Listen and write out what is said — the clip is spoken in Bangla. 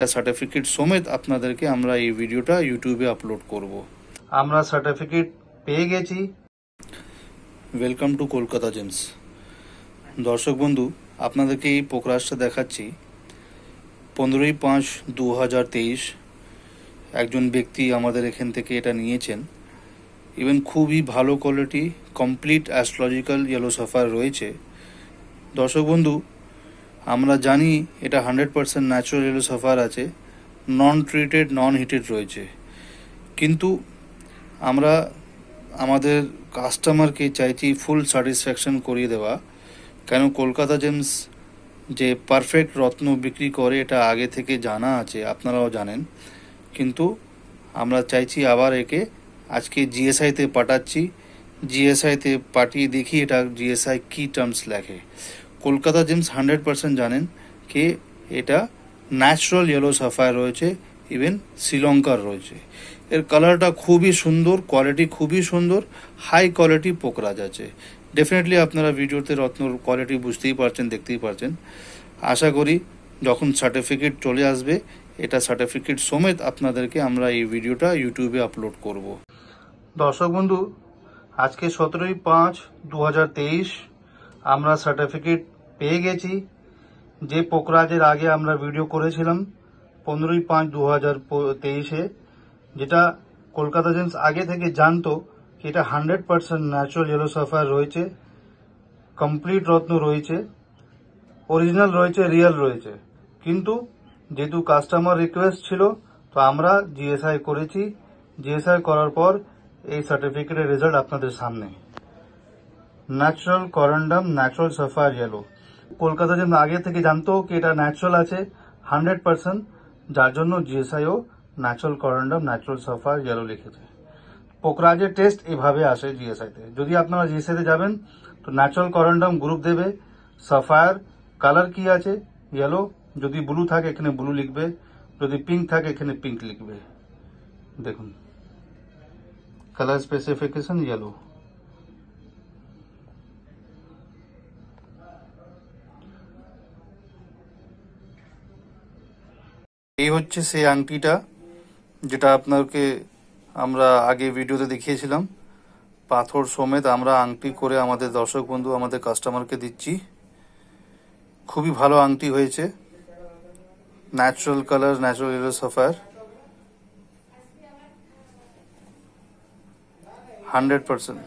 সার্টিফিকেট সমেত আপনাদেরকে আমরা এই ভিডিওটা ইউটিউবে আপলোড করব। আমরা সার্টিফিকেট পেয়ে গেছি। ওয়েলকাম টু কলকাতা জেমস দর্শক বন্ধু আপনাদেরকে এই পোকরাজটা দেখাচ্ছি। পনেরোই পাঁচ দু হাজার তেইশ একজন ব্যক্তি আমাদের এখান থেকে এটা নিয়েছেন। ইভেন খুবই ভালো quality complete astrological yellow sapphire রয়েছে। দর্শক বন্ধু আমরা জানি এটা hundred percent natural yellow sapphire আছে নন ট্রিটেড নন হিটেড রয়েছে। কিন্তু আমরা আমাদের কাস্টমারকে চাইছি ফুল স্যাটিসফ্যাকশন করিয়ে দেওয়া, কেন কলকাতা জেমস যে পারফেক্ট রত্ন বিক্রি করে এটা আগে থেকে জানা আছে, আপনারাও জানেন। কিন্তু আমরা চাইছি আবার একে আজকে জিএসআইতে পাঠাচ্ছি জিএসআইতে পাঠিয়ে দেখি এটা জিএসআই কি টার্মস লেখে। কলকাতা জেমস হান্ড্রেড পার্সেন্ট জানেন কে এটা ন্যাচারাল ইয়েলো সাফায়ার রয়েছে ইভেন শ্রীলঙ্কার রয়েছে। এর কালারটা খুবই সুন্দর কোয়ালিটি খুবই সুন্দর হাই কোয়ালিটি পোকরাজ আছে। ডেফিনেটলি আপনারা ভিডিওতে রত্নর কোয়ালিটি বুঝতেই পারছেন, দেখতেই পারছেন। আশা করি যখন সার্টিফিকেট চলে আসবে, এটা সার্টিফিকেট সমেত আপনাদেরকে আমরা এই ভিডিওটা ইউটিউবে আপলোড করব। দর্শক বন্ধু, আজকে সতেরোই পাঁচ দু আমরা সার্টিফিকেট পেয়ে গেছি। যে পোকরাজের আগে আমরা ভিডিও করেছিলাম পনেরোই পাঁচ দু হাজার তেইশে, যেটা কলকাতা জেন্স আগে থেকে জানতো এটা hundred percent natural yellow sapphire রয়েছে কমপ্লিট রত্ন রয়েছে অরিজিনাল রয়েছে রিয়েল রয়েছে। কিন্তু যেহেতু কাস্টমার রিকোয়েস্ট ছিল, তো আমরা জিএসআই করেছি। জিএসআই করার পর এই সার্টিফিকেটের রেজাল্ট আপনাদের সামনে। Natural corundum natural sapphire yellow Kolkata যেন আগে থেকে জানতো কি এটা ন্যাচারাল আছে হান্ড্রেড পার্সেন্ট যার জন্য জিএসআইও natural corundum natural sapphire yellow লিখেছে পোকরাজের টেস্ট এভাবে আসে জিএসআইতে যদি আপনারা জিএসআইতে যাবেন, তো ন্যাচারাল করেন্ডাম গ্রুপ দেবে সাফায়ার কালার কি আছে? ইয়েলো যদি ব্লু থাকে, এখানে ব্লু লিখবে। যদি পিঙ্ক থাকে, এখানে পিঙ্ক লিখবে। দেখুন। কালার স্পেসিফিকেশন ইয়েলো এই হচ্ছে সেই আংটিটা, যেটা আপনাকে আমরা আগে ভিডিওতে দেখিয়েছিলাম। পাথর সমেত আমরা আংটি করে আমাদের দর্শক বন্ধু, আমাদের কাস্টমারকে দিচ্ছি। খুবই ভালো আংটি হয়েছে। Natural colour natural yellow sapphire hundred percent